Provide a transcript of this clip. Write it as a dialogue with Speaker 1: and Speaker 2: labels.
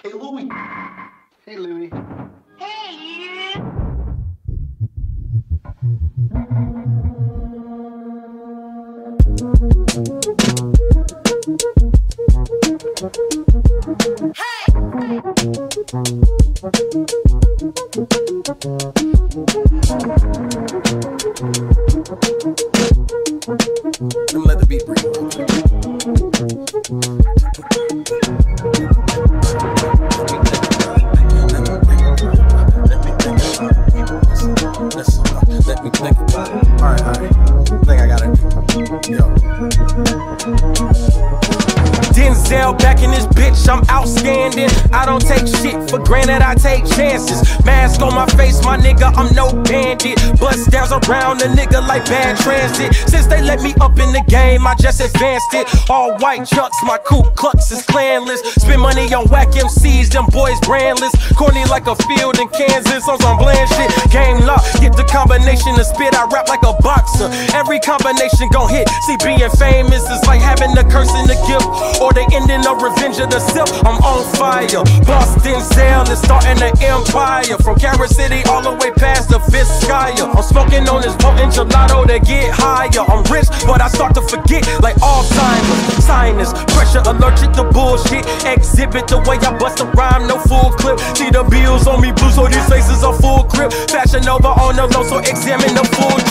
Speaker 1: Hey, Louie.
Speaker 2: Hey, Louie.
Speaker 3: Hey, you. Don't let the beat breathe. Alright, alright. I think I got it. Yo.
Speaker 4: Denzel back in this bitch, I'm outstanding. I don't take shit for granted, I take chances. Mask on my face, my nigga, I'm no bandit. Bust downs around a nigga like bad transit. Since they let me up in the game, I just advanced it. All white chucks, my Ku Klux is clanless. Spend money on whack MCs, them boys brandless. Corny like a field in Kansas on some bland shit. Game lock, get the combination of spit, I rap Every combination gon' hit. See, being famous is like having the curse and the gift. Or the ending of revenge of the Sith. I'm on fire. Boston Zell is starting an empire. From Carol City all the way past the Vizcaya. I'm smoking on this potent gelato to get higher. I'm rich, but I start to forget like Alzheimer's. Sinus, pressure allergic to bullshit. Exhibit the way I bust a rhyme, no full clip. See the bills on me blue, so these faces are full grip. Fashion over on the low, so examine the full.